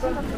감사합니다.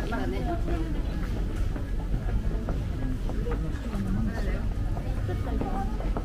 Thank you.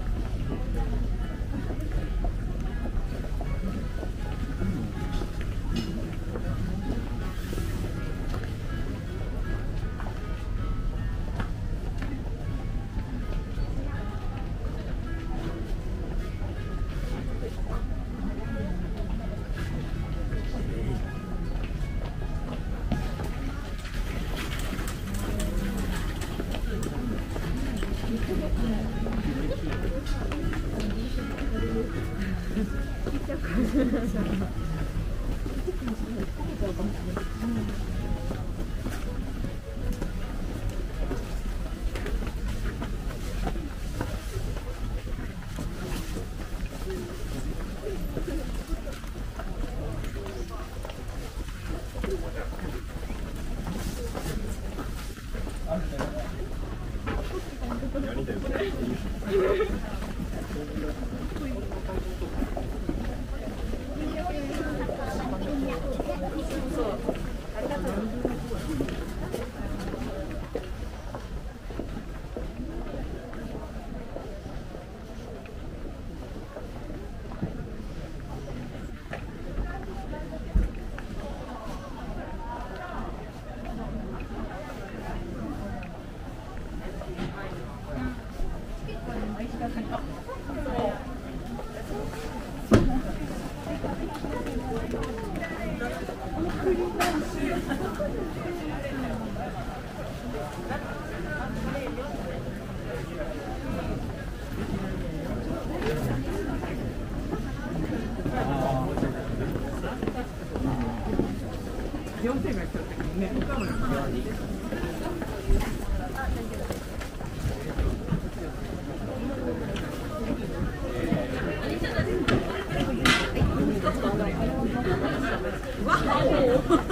嗯好。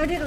அப்படியே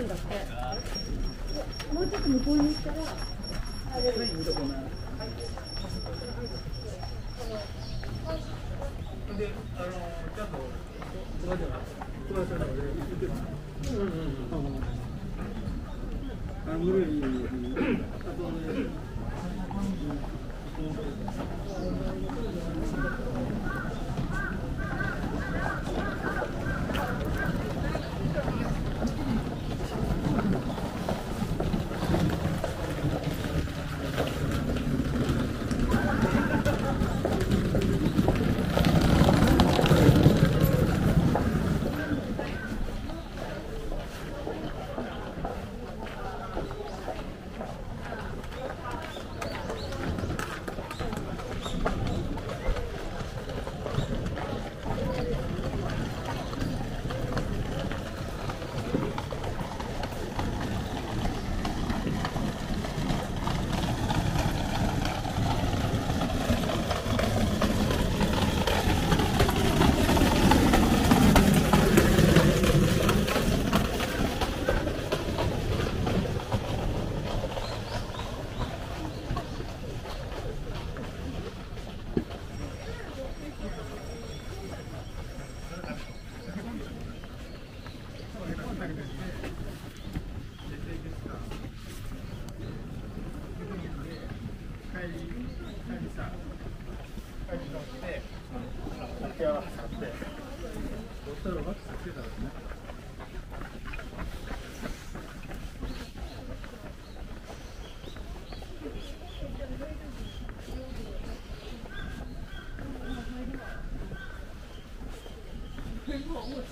Mỗi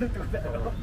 るってことだろ。